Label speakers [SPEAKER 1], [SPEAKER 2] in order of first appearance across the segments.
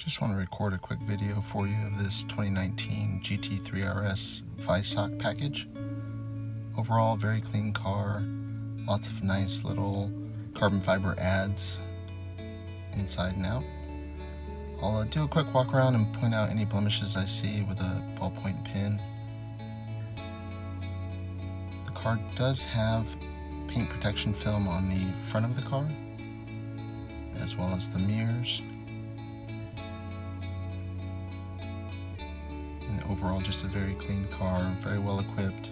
[SPEAKER 1] Just want to record a quick video for you of this 2019 GT3 RS Weissach package. Overall, very clean car. Lots of nice little carbon fiber ads inside and out. I'll uh, do a quick walk around and point out any blemishes I see with a ballpoint pen. The car does have paint protection film on the front of the car, as well as the mirrors. Overall, just a very clean car, very well equipped.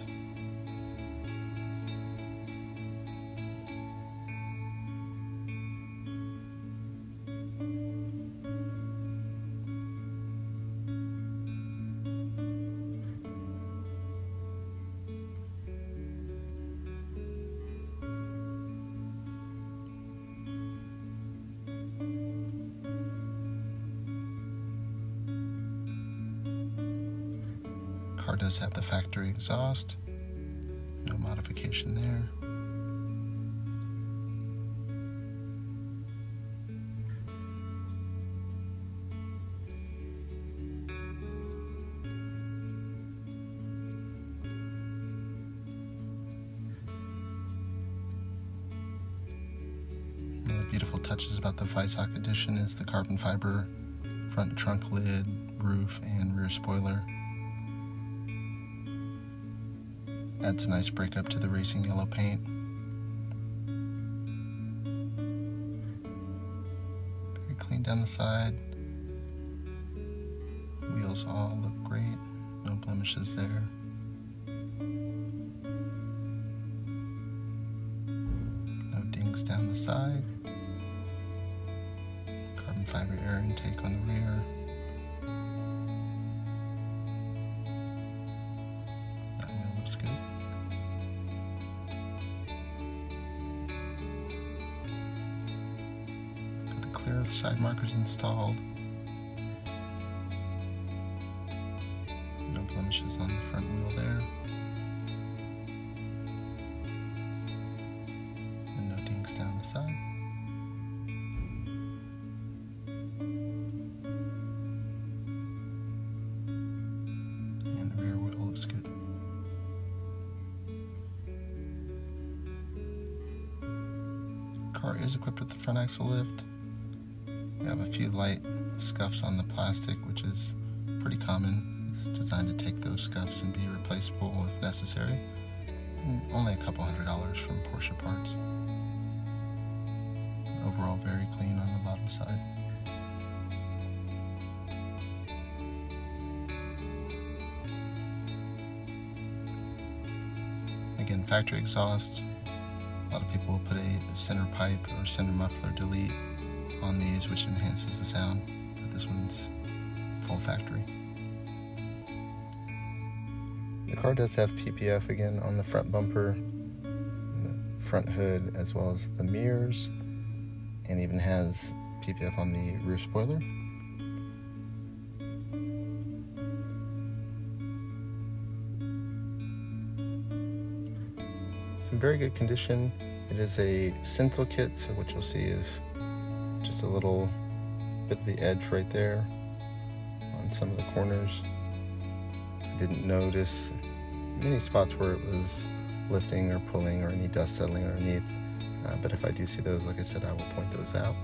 [SPEAKER 1] Does have the factory exhaust, no modification there. Beautiful touches about the Weissach edition is the carbon fiber front trunk lid, roof, and rear spoiler. Adds a nice breakup to the racing yellow paint. Very clean down the side. Wheels all look great. No blemishes there. No dings down the side. Carbon fiber air intake on the rear. That wheel looks good. Got the clear side markers installed. No blemishes on the front wheel there. Is equipped with the front axle lift. We have a few light scuffs on the plastic, which is pretty common. It's designed to take those scuffs and be replaceable if necessary. And only a couple hundred dollars from Porsche parts. Overall, very clean on the bottom side. Again, factory exhaust. A lot of people will put center pipe or center muffler delete on these, which enhances the sound, but this one's full factory. The car does have PPF again on the front bumper, the front hood, as well as the mirrors, and even has PPF on the rear spoiler. It's in very good condition. It is a stencil kit, so what you'll see is just a little bit of the edge right there on some of the corners. I didn't notice many spots where it was lifting or pulling or any dust settling underneath, uh, but if I do see those, like I said, I will point those out.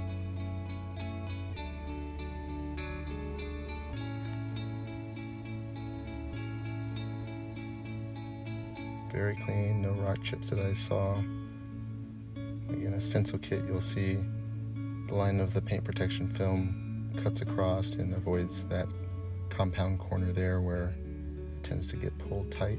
[SPEAKER 1] Very clean, no rock chips that I saw. Again, a stencil kit, you'll see the line of the paint protection film cuts across and avoids that compound corner there where it tends to get pulled tight.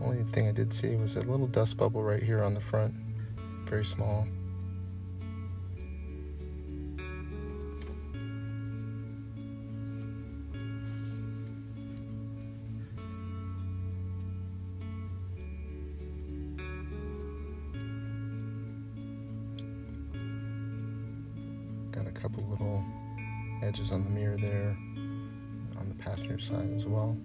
[SPEAKER 1] Only thing I did see was a little dust bubble right here on the front, very small. Got a couple little edges on the mirror there, on the passenger side as well.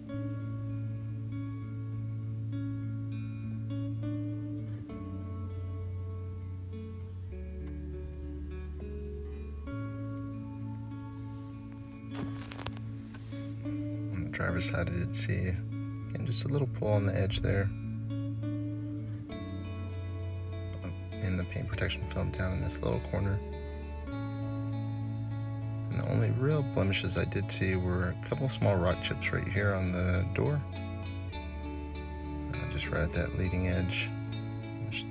[SPEAKER 1] Driver's side, I did see again just a little pull on the edge there. And the paint protection film down in this little corner. And the only real blemishes I did see were a couple small rock chips right here on the door. Uh, just right at that leading edge.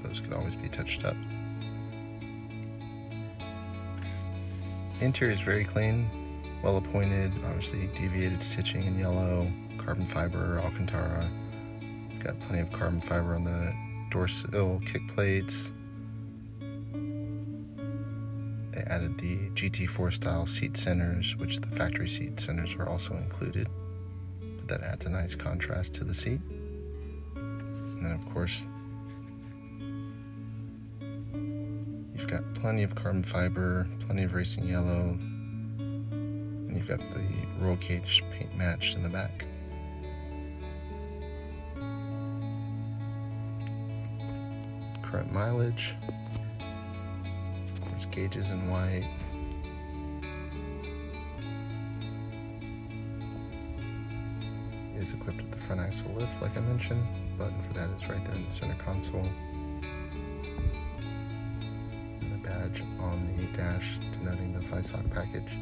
[SPEAKER 1] Those could always be touched up. Interior is very clean, well appointed, obviously deviated stitching in yellow, carbon fiber, Alcantara. You've got plenty of carbon fiber on the door sill kick plates. They added the GT4 style seat centers, which the factory seat centers are also included. But that adds a nice contrast to the seat. And then, of course, you've got plenty of carbon fiber, plenty of racing yellow, got the roll cage paint matched in the back. Current mileage, course, gauges in white. Is equipped with the front axle lift, like I mentioned. Button for that is right there in the center console. And the badge on the dash denoting the Weissach package.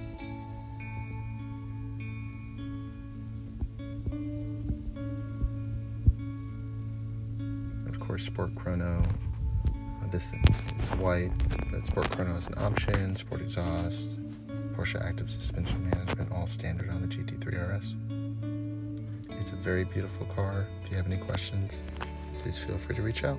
[SPEAKER 1] Sport Chrono. Uh, this is white, but Sport Chrono is an option. Sport exhaust, Porsche active suspension management, all standard on the GT3 RS. It's a very beautiful car. If you have any questions, please feel free to reach out.